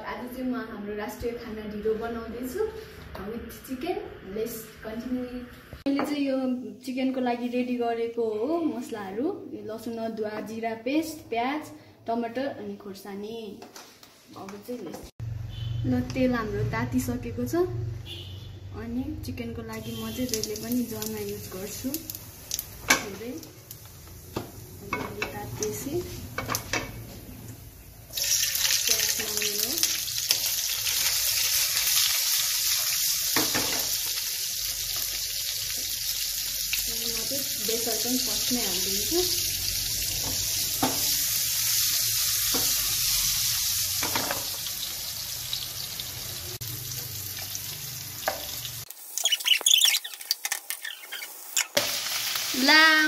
आज चाहिँ म हाम्रो राष्ट्रिय खाना ढिलो बनाउँदैछु। विथ चिकन लेस कन्टिन्यू मैले चाहिँ यो चिकनको लागि रेडी गरेको हो मसलाहरू। लसुन अदुवा जिरा पेस्ट प्याज टमाटर अनि खोर्सानी। अब चाहिँ ल तेल हाम्रो तातिसकेको छ। अनि चिकनको लागि म चाहिँ जहिले पनि जना युज गर्छु। धेरै अलिअलि तातिएपछि प्याज लाउने हो अनि म चाहिँ बेसर पनि ला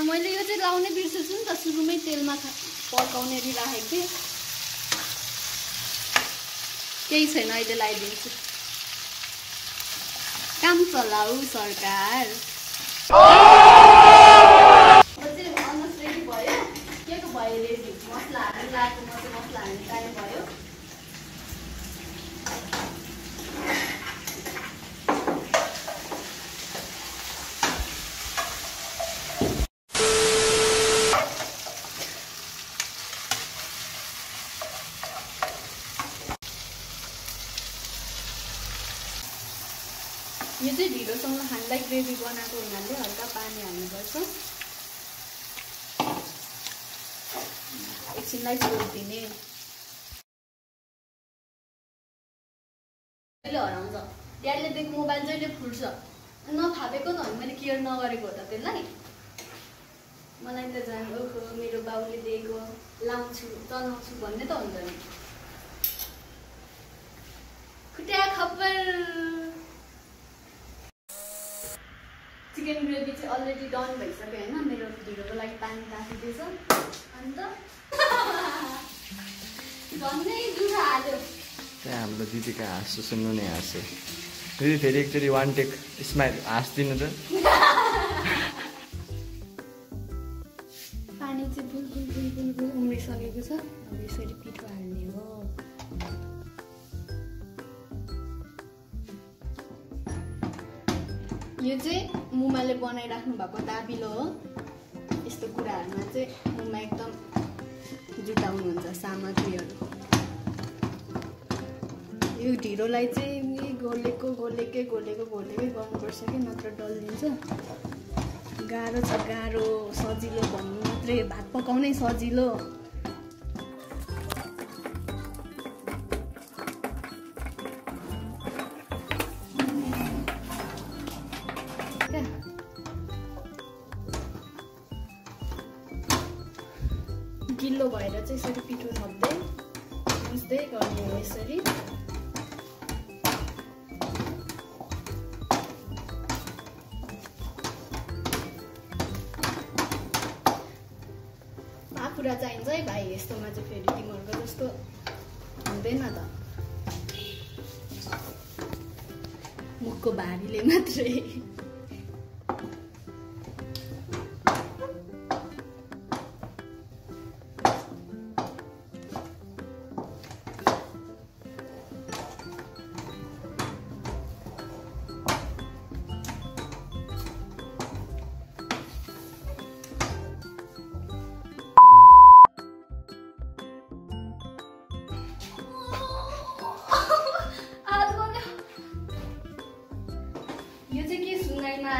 मैले यो चाहिँ लाउनै बिर्सेछु नि त सुरुमै तेलमा पकाउने राखेको थिएँ। केही छैन अहिले लगाइदिन्छु काम चलाऊ सरकार अलमोस्ट रेडी भयो के को भयो रेडी मसला हाल्नु लगाएको म चाहिँ मसला हाल्ने टाइम भयो यो चाहिँ ढिलोसँग खानलाई ग्रेभी बनाएको हुनाले हल्का पानी हाल्नुपर्छ। एकछिनलाई छोडिदिने। हराउँछ। ड्याडले दिएको मोबाइल जहिले फुट्छ नथापेको त होइन मैले केयर नगरेको हो त त्यसलाई। मलाई त झन् ओहो मेरो बाउले दिएको लाउँछु चलाउँछु भन्ने त हुन्छ नि खुट्टा खप्पर! चिकन ग्रेभी चाहिँ अलरेडी डन भइसक्यो होइन? मेरो ढिलोको लागि पानी तातिदिएछ अन्त झन्नै दुधो हाल्यो। त्यहाँ हाम्रो दिदीको हाँसो सुन्नु नै हाँसो। दिदी फेरि एकचोटि वान टेक स्माइल हाँसिदिनु त। पानी चाहिँ बुल बुल बुल बुल बुल उम्रिसकेको छ। अब यसरी पिठो हाल्ने हो। यो चाहिँ मुमाले बनाइराख्नु भएको दाबिलो हो यस्तो कुराहरूमा चाहिँ मुमा एकदम जुटाउनुहुन्छ सामग्रीहरू यो ढिँडोलाई चाहिँ नि गोलेको गोलेकै गोलेको गोलेकै गर्नुपर्छ कि नत्र डल्लिन्छ गाह्रो छ गाह्रो सजिलो भन्नु मात्रै भात पकाउनै सजिलो गिल्लो भएर चाहिँ यसरी पिठो थप्दै मुस्दै गर्ने हो यसरी। आफूरा चाहिन्छ है भाइ यस्तोमा चाहिँ फेरि तिमीहरूको जस्तो हुँदैन त। मुखको भारीले मात्रै।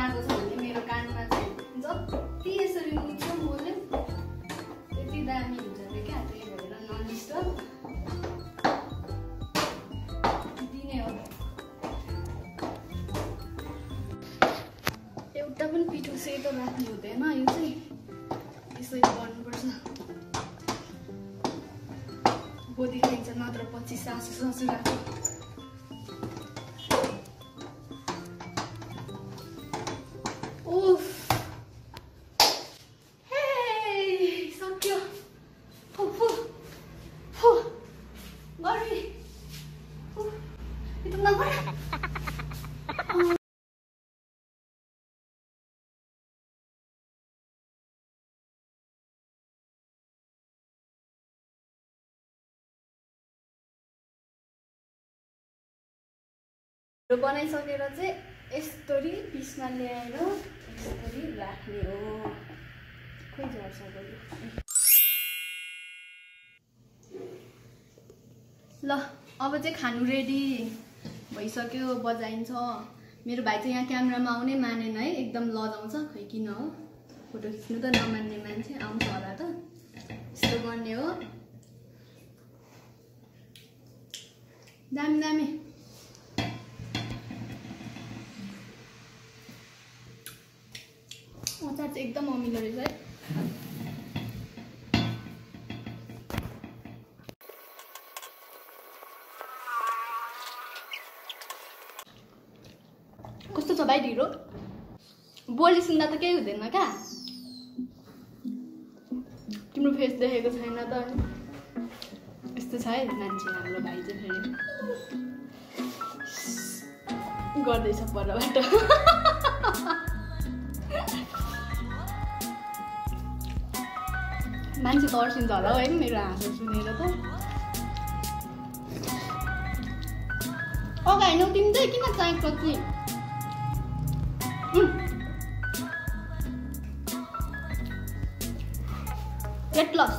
आएको छ भने मेरो कानमा चाहिँ जति यसरी मिठो बोल्यो त्यति दामी हुन्छ अरे क्या त्यही भएर ननिस्टप दिने हो। एउटा पनि पिठो सेतो राख्नु हुँदैन यो चाहिँ यसरी गर्नुपर्छ। बोधी खाइन्छ नत्र पछि सासु ससुराको बनाइसकेर चाहिँ यस्तरी बिचमा ल्याएर यस्तरी राख्ने हो। खोइ झर्छ ल अब चाहिँ खानु रेडी भइसक्यो बजाइन्छ। मेरो भाइ चाहिँ यहाँ क्यामेरामा आउनै मानेन है एकदम लजाउँछ। खै किन हो? फोटो खिच्नु त नमान्ने मान्छे आउँछ होला त। यस्तो गर्ने हो। दामी दामी। अचार चाहिँ एकदम अमिलो रहेछ है। कस्तो छ भाइ ढिलो बोली सुन्दा त केही हुँदैन क्या तिम्रो फेस देखेको छैन त यस्तो छ है मान्छे हाम्रो भाइ चाहिँ फेरि गर्दैछ परबाट मान्छे तर्सिन्छ होला हौ मेरो हाँसो सुनेर त अगाडि होइन तिमी चाहिँ किन चाहिएको कि वेट लस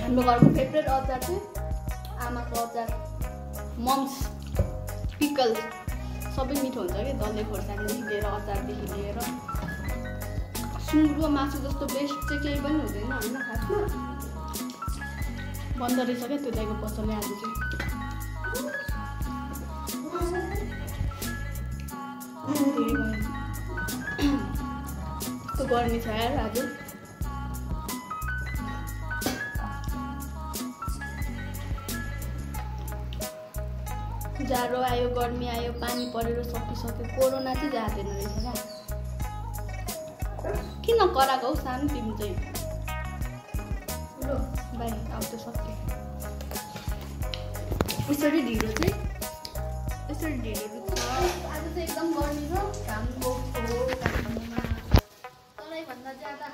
हाम्रो घरको फेभरेट अचार चाहिँ आमाको अचार मम्स पिकल सबै मिठो हुन्छ कि? डल्ले खोर्सानीदेखि लिएर अचारदेखि लिएर। सुँगुरको मासु जस्तो बेस्ट चाहिँ केही पनि हुँदैन होइन? खासमा? बन्द रहेछ क्या? त्यो दाइको पसलले आज चाहिँ। कस्तो गर्मी छ यार आज। जाडो आयो गर्मी आयो पानी परेर सकिसक्यो। कोरोना चाहिँ जाँदैन रहेछ क्या। किन कराएको हौ? सानो तिमी चाहिँ बाहिर आउँछ सक्यो यसरी ढिलो चाहिँ यसरी ढिलो दुख्छ आज चाहिँ एकदम गर्मी छ घाम गएको घाम सबैभन्दा ज्यादा